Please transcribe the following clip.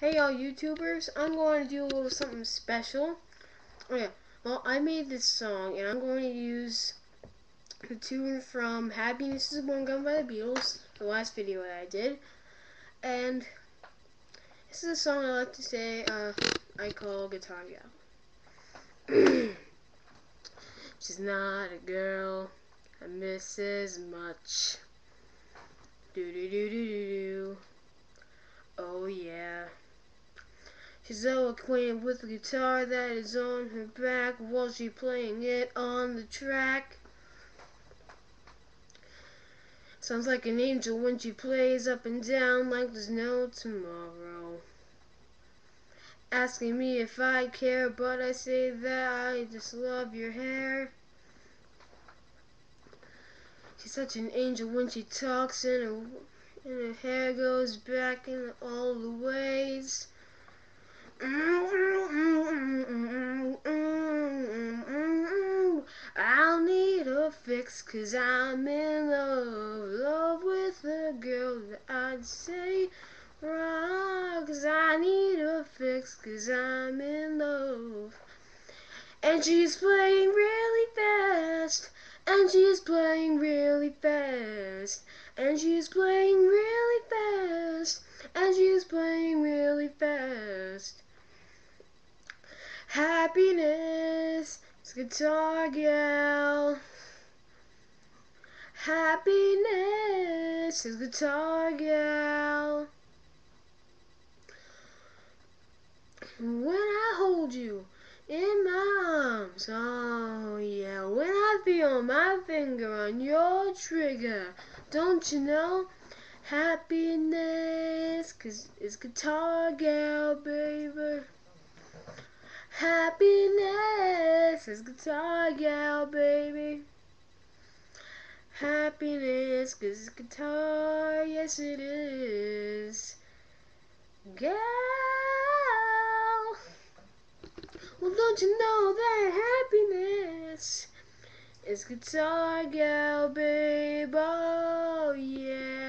Hey y'all YouTubers, I'm going to do a little something special. Oh yeah, well I made this song and I'm going to use the tune from Happiness is Warm Gun by the Beatles, the last video that I did. And this is a song I like to say uh, I call Guitar. She's not a girl I miss as much. Do do do do do do. Oh yeah. So acquainted with the guitar that is on her back while she's playing it on the track. Sounds like an angel when she plays up and down like there's no tomorrow. Asking me if I care, but I say that I just love your hair. She's such an angel when she talks and her, and her hair goes back in all the ways. I'll need a fix cause I'm in love, love with a girl that I'd say rock cause I need a fix cause I'm in love. And she's playing really fast, and she's playing really fast, and she's playing really fast, and she's playing really fast. Happiness is guitar gal. Happiness is guitar gal. When I hold you in my arms, oh yeah, when I feel my finger on your trigger, don't you know? Happiness, cause it's guitar gal, baby. Happiness is guitar gal, baby. Happiness is guitar, yes it is. Gal. Well, don't you know that happiness is guitar gal, babe? Oh, yeah.